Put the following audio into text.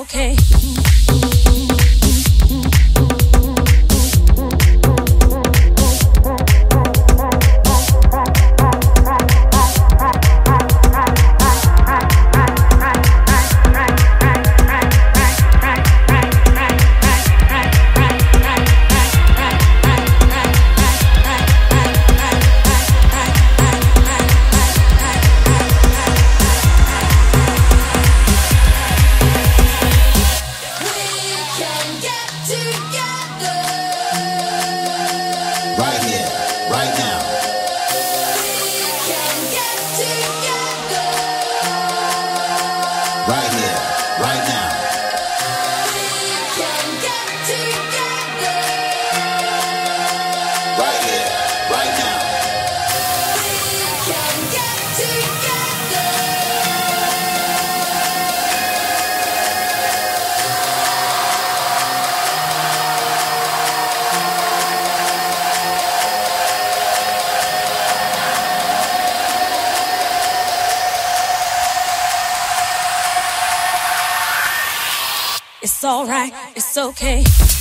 okay. It's okay. Right It's alright, it's okay.